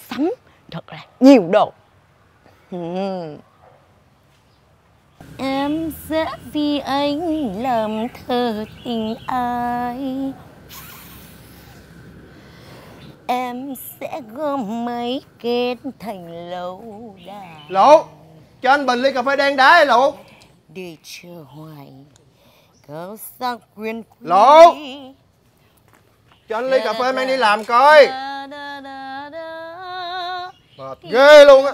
Speaker 8: Sắm thật là nhiều đồ. Hmm. Em sẽ vì anh làm thơ tình ai. Em sẽ gom mấy kết thành lâu đài.
Speaker 2: Lộ cho anh bình ly cà phê đen đá đi lộ
Speaker 8: Để chờ hoài Cao sao quyền quý?
Speaker 2: Lộ! cho anh ly cà phê mang đi làm coi. Mệt ghê luôn á.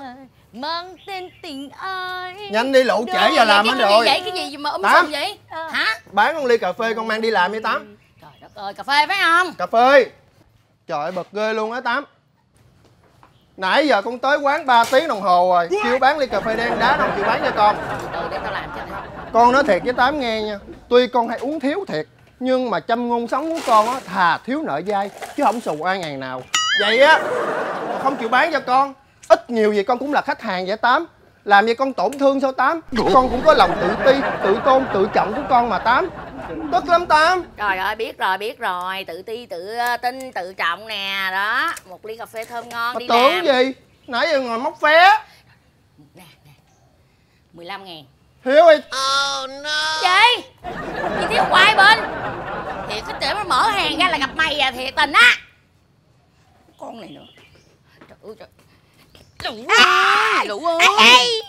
Speaker 8: Mang tên tình ai
Speaker 2: nhanh đi lộ trễ giờ làm anh
Speaker 5: gì
Speaker 2: rồi
Speaker 5: vậy? Cái gì mà ôm
Speaker 2: Tám.
Speaker 5: sùm vậy hả?
Speaker 2: Bán con ly cà phê con mang đi làm đi tám.
Speaker 5: Trời đất ơi cà phê phải không?
Speaker 2: Cà phê. Trời ơi, bật ghê luôn á Tám. Nãy giờ con tới quán 3 tiếng đồng hồ rồi. Kêu bán ly cà phê đen đá đâu chịu bán cho con.
Speaker 5: Ừ để tao làm cho nè.
Speaker 2: Con nói thiệt với Tám nghe nha Tuy con hay uống thiếu thiệt Nhưng mà chăm ngôn sống của con á Thà thiếu nợ dai Chứ không xù ai ngày nào. Vậy á Không chịu bán cho con Ít nhiều gì con cũng là khách hàng vậy Tám. Làm vậy con tổn thương sao Tám? Con cũng có lòng tự ti Tự tôn tự trọng của con mà Tám. Tức lắm Tám.
Speaker 5: Trời ơi biết rồi biết rồi. Tự ti tự ờ, tin tự trọng nè. Đó một ly cà phê thơm ngon
Speaker 2: Mà
Speaker 5: đi
Speaker 2: tưởng
Speaker 5: làm.
Speaker 2: gì? Nãy giờ ngồi móc vé.
Speaker 5: Nè nè. 15 ngàn
Speaker 2: Hiếu ơi
Speaker 5: Chị Chị thiếu hoài bên? Thiệt cái để mà mở hàng ra là gặp mày à thiệt tình á. Con này nữa. Trời ơi trời. Lũ ơi Lũ ơi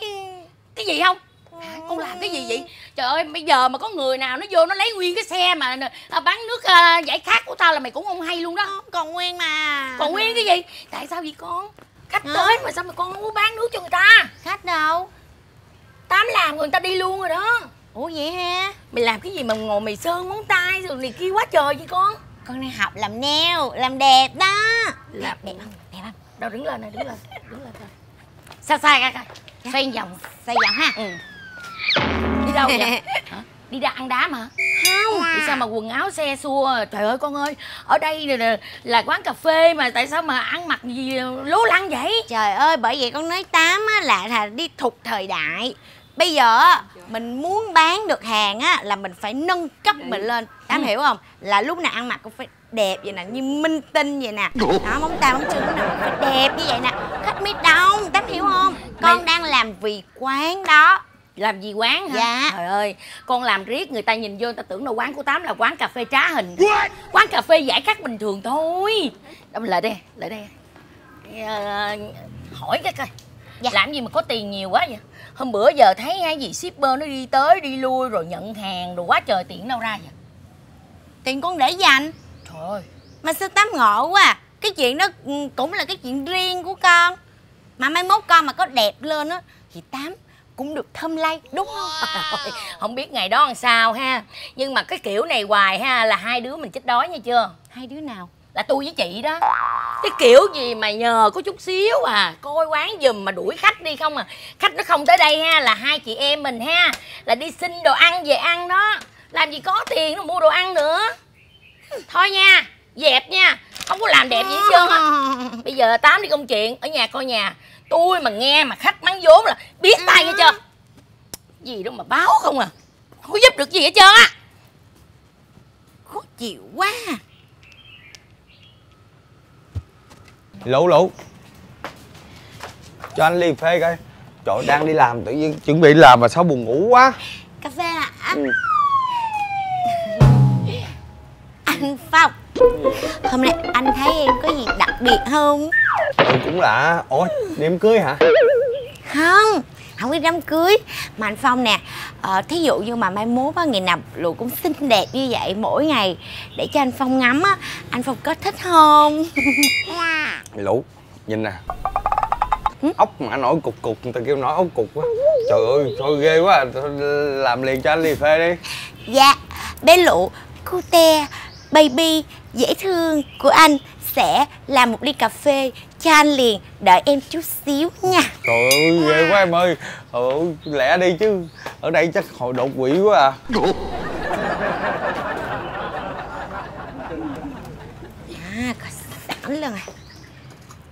Speaker 5: Cái gì không? Hả? Con làm cái gì vậy? Trời ơi bây giờ mà có người nào nó vô nó lấy nguyên cái xe mà à, bán nước à, giải khát của tao là mày cũng không hay luôn đó.
Speaker 8: Còn nguyên mà.
Speaker 5: Còn nguyên cái gì? Tại sao vậy con? Khách tới mà sao mà con không có bán nước cho người ta?
Speaker 8: Khách đâu
Speaker 5: Tám làm rồi người ta đi luôn rồi đó.
Speaker 8: Ủa vậy ha?
Speaker 5: Mày làm cái gì mà ngồi mày sơn móng tay rồi này kia quá trời vậy con?
Speaker 8: Con đang học làm nail làm đẹp đó.
Speaker 5: Làm
Speaker 8: đẹp không? Đẹp không?
Speaker 5: Đâu đứng lên này đứng lên Đứng lên coi Sao sai coi coi Xoay vòng
Speaker 8: xây dựng ha?
Speaker 5: Ừ. Đi đâu vậy? Hả? Đi ra ăn đám hả?
Speaker 8: Không
Speaker 5: Vì sao mà quần áo xe xua? Trời ơi con ơi Ở đây là, là quán cà phê mà Tại sao mà ăn mặc gì lố lăng vậy?
Speaker 8: Trời ơi bởi vậy con nói tám á là là đi thục thời đại bây giờ á, mình muốn bán được hàng á là mình phải nâng cấp mình lên. Tám hiểu không? Là lúc nào ăn mặc cũng phải đẹp vậy nè như minh tinh vậy nè. Đó móng tay móng chân lúc nào cũng phải đẹp như vậy nè. Khách mới đông tám hiểu không? Con
Speaker 5: Mày-
Speaker 8: đang làm vì quán đó.
Speaker 5: Làm gì quán hả?
Speaker 8: Dạ.
Speaker 5: Trời ơi Con làm riết người ta nhìn vô người ta tưởng là quán của Tám là quán cà phê trá hình. Quán cà phê giải khát bình thường thôi. Đâu lại đây Lại đây Ờ, Hỏi cái coi.
Speaker 8: Dạ.
Speaker 5: Làm gì mà có tiền nhiều quá vậy Hôm bữa giờ thấy hay gì shipper nó đi tới đi lui Rồi nhận hàng rồi quá trời tiền đâu ra vậy?
Speaker 8: Tiền con để dành.
Speaker 5: Trời ơi.
Speaker 8: Mà sao tám ngộ quá à. cái chuyện đó ừ, cũng là cái chuyện riêng của con. Mà mai mốt con mà có đẹp lên á thì tám cũng được thơm lay đúng không?
Speaker 5: Ôi, Không biết ngày đó làm sao ha. Nhưng mà cái kiểu này hoài ha Là hai đứa mình chết đói nha chưa?
Speaker 8: Hai đứa nào
Speaker 5: là tôi với chị đó. Cái kiểu gì mà nhờ có chút xíu à coi quán giùm mà đuổi khách đi không à. Khách nó không tới đây ha, là hai chị em mình ha, là đi xin đồ ăn về ăn đó. Làm gì có tiền nó mua đồ ăn nữa. Thôi nha, dẹp nha, không có làm đẹp gì hết trơn á. Bây giờ tám đi công chuyện, ở nhà coi nhà. Tôi mà nghe mà khách mắng vốn là biết tay nghe chưa? Gì đâu mà báo không à. Không có giúp được gì hết trơn á.
Speaker 8: Khó chịu quá à.
Speaker 6: Lũ lũ. Cho anh ly phê coi. Trời đang đi làm tự nhiên chuẩn bị làm mà sao buồn ngủ quá.
Speaker 8: Cà phê hả?
Speaker 6: Ừ.
Speaker 8: anh phong hôm nay anh thấy em có gì đặc biệt không?
Speaker 6: Ừ, cũng lạ. Ủa đêm cưới hả?
Speaker 8: Không không có đám cưới. Mà anh phong nè ờ, thí dụ như mà mai mốt á ngày nào lụ cũng xinh đẹp như vậy mỗi ngày để cho anh phong ngắm á anh phong có thích không?
Speaker 6: Lũ nhìn nè. Ốc mà nổi cục cục người ta kêu nổi ốc cục quá. Trời ơi thôi ghê quá à. Thôi làm liền cho anh ly phê đi.
Speaker 8: Dạ bé lụ cute baby dễ thương của anh sẽ làm một ly cà phê cho anh liền đợi em chút xíu nha.
Speaker 6: Trời ơi ghê quá em ơi. Ơi lẹ đi chứ. Ở đây chắc hồi đột quỷ quá à.
Speaker 8: À có sẵn luôn à.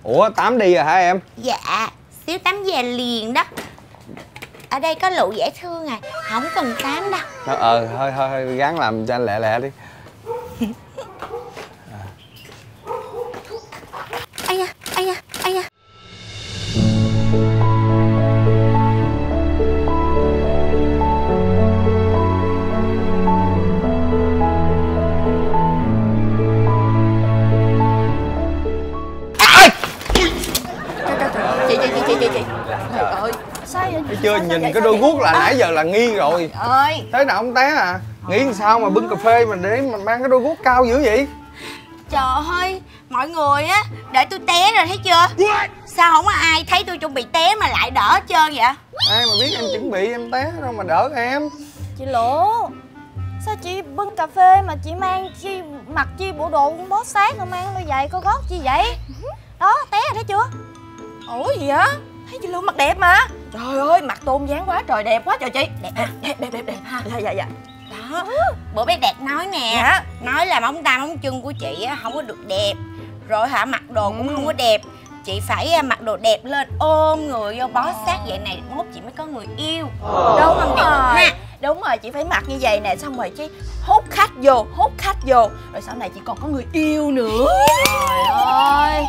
Speaker 6: Ủa tám đi rồi hả em?
Speaker 8: Dạ xíu tắm về liền đó. Ở đây có lụ dễ thương à không cần tắm đâu.
Speaker 6: Ờ ờ, thôi thôi thôi gắng làm cho anh lẹ lẹ đi
Speaker 5: vậy
Speaker 6: nhìn cái đôi guốc là nãy giờ là nghi rồi.
Speaker 8: Ơi.
Speaker 6: Thế nào không té à? Nghĩ sao mà bưng cà phê mà để mà mang cái đôi guốc cao dữ vậy?
Speaker 8: Trời ơi mọi người á để tôi té rồi thấy chưa? Sao không có ai thấy tôi chuẩn bị té mà lại đỡ trơn vậy?
Speaker 6: Ai mà biết em chuẩn bị em té đâu mà đỡ em.
Speaker 3: Chị lỗ
Speaker 9: Sao chị bưng cà phê mà chị mang chi mặc chi bộ đồ con bó sát mà mang đôi giày có gót chi vậy? Đó té rồi thấy chưa?
Speaker 3: Ủa gì hả? Thấy chị Lưu mặt đẹp mà Trời ơi, mặt tôn dáng quá trời, đẹp quá trời chị. Đẹp ha, đẹp, đẹp, đẹp, đẹp. Ha Dạ, dạ, dạ.
Speaker 8: Đó bữa bé đạt nói nè
Speaker 3: Dạ.
Speaker 8: nói là móng tay móng chân của chị á không có được đẹp. Rồi hả mặc đồ cũng không có đẹp. Chị phải à, mặc đồ đẹp lên ôm người vô bó sát vậy này mốt chị mới có người yêu.
Speaker 3: Đúng
Speaker 8: không đẹp
Speaker 3: rồi
Speaker 8: ha.
Speaker 3: Đúng rồi, chị phải mặc như vậy nè Xong rồi chứ hút khách vô, hút khách vô. Rồi sau này chị còn có người yêu nữa.
Speaker 9: Trời ơi.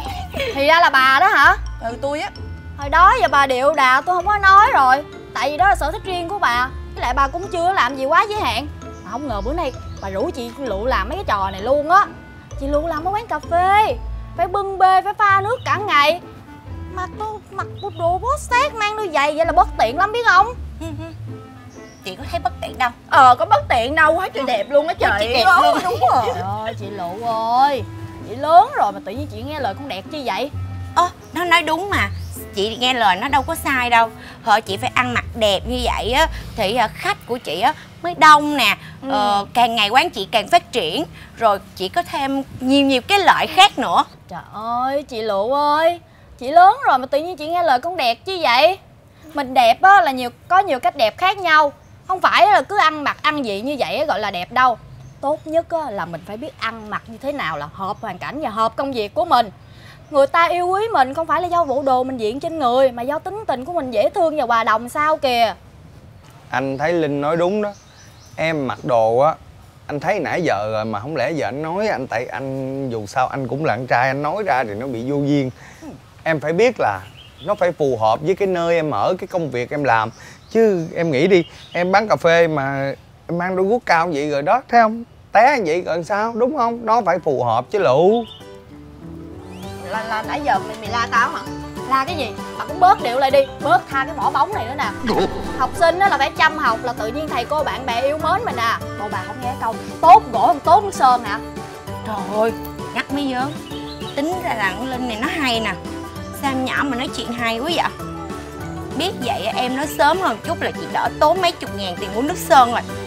Speaker 9: Thì ra là bà đó hả?
Speaker 3: Ừ, tôi á
Speaker 9: Hồi đó giờ bà điệu đà tôi không có nói rồi. Tại vì đó là sở thích riêng của bà. Với lại bà cũng chưa làm gì quá giới hạn. Mà không ngờ bữa nay bà rủ chị Lụ làm mấy cái trò này luôn á. Chị Lụ làm ở quán cà phê. Phải bưng bê, phải pha nước cả ngày. Mặc tôi mặc bộ đồ bó sát mang đôi giày vậy là bất tiện lắm biết không?
Speaker 8: Chị có thấy bất tiện đâu.
Speaker 3: Ờ, có bất tiện đâu, quá trời đẹp luôn á trời.
Speaker 8: Chị đẹp luôn.
Speaker 3: Đúng rồi.
Speaker 9: Trời ơi chị Lụ ơi. Chị lớn rồi mà tự nhiên chị nghe lời con đẹp chi vậy?
Speaker 8: Ơ nó nói đúng mà chị nghe lời nó đâu có sai đâu. Họ chị phải ăn mặc đẹp như vậy á thì à, khách của chị á mới đông nè. Ờ, càng ngày quán chị càng phát triển rồi chị có thêm nhiều nhiều cái lợi khác nữa.
Speaker 9: Trời ơi chị Lụ ơi Chị lớn rồi mà tự nhiên chị nghe lời con đẹp chứ vậy? Mình đẹp á là nhiều có nhiều cách đẹp khác nhau. Không phải là cứ ăn mặc ăn dị như vậy gọi là đẹp đâu. Tốt nhất á là mình phải biết ăn mặc như thế nào là hợp hoàn cảnh và hợp công việc của mình Người ta yêu quý mình không phải là do bộ đồ mình diện trên người, Mà do tính tình của mình dễ thương và hòa đồng sao kìa.
Speaker 6: Anh thấy linh nói đúng đó. Em mặc đồ á, anh thấy nãy giờ rồi mà không lẽ giờ anh nói anh, tại anh, dù sao anh cũng là con trai, anh nói ra thì nó bị vô duyên. Em phải biết là nó phải phù hợp với cái nơi em ở, cái công việc em làm. Chứ em nghĩ đi, em bán cà phê mà em mang đôi guốc cao vậy rồi đó, thấy không? Té vậy rồi sao? Đúng không? Nó phải phù hợp chứ lụ
Speaker 3: là, là nãy giờ mày, mày la tao hả?
Speaker 9: La cái gì? Bà cũng bớt điệu lại đi. Bớt tha cái mỏ bóng này nữa nè. Học sinh á là phải chăm học là tự nhiên thầy cô bạn bè yêu mến mình à. Bộ bà không nghe câu Tốt gỗ không tốt nước sơn hả
Speaker 8: trời ơi nhắc mới nhớ tính ra là con linh này nó hay nè. Sao em nhỏ mà nói chuyện hay quá vậy? Biết vậy em nói sớm hơn chút là chị đỡ tốn mấy chục ngàn tiền mua nước sơn rồi